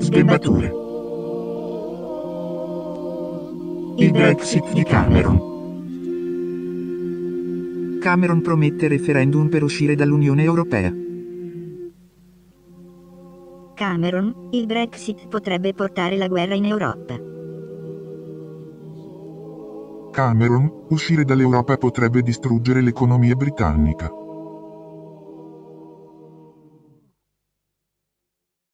Sbembature. Il Brexit di Cameron. Cameron promette referendum per uscire dall'Unione Europea. Cameron, il Brexit potrebbe portare la guerra in Europa. Cameron, uscire dall'Europa potrebbe distruggere l'economia britannica.